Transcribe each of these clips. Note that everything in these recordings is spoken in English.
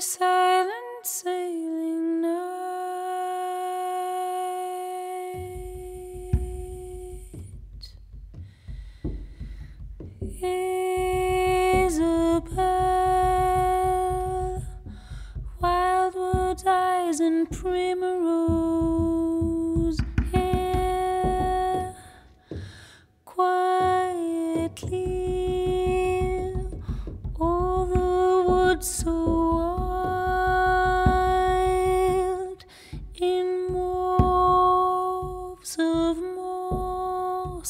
silent sailing night. Isobel, wildwood's eyes and primrose hair, quietly, all the woods so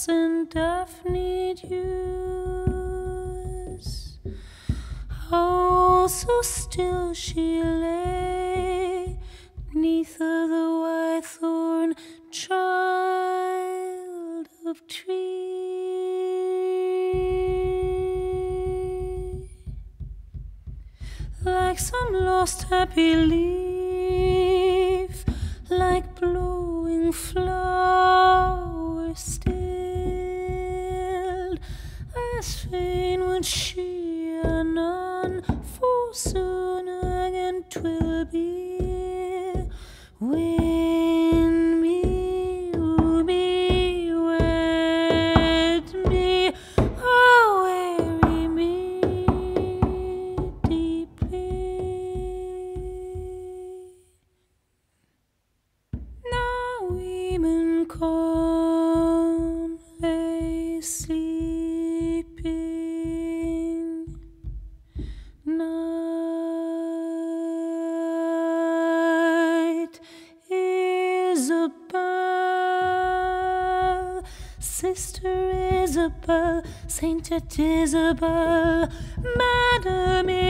and daphne dews. Oh, so still she lay neath the white thorn, child of tree like some lost happy leaf, as fain would she anon, for soon again 'twill be when me, woo me, wed me, oh, weary me deeply. Now women come lay sleeping. Isobel, Sister Isobel, Sainted Isobel, Madam Isobel.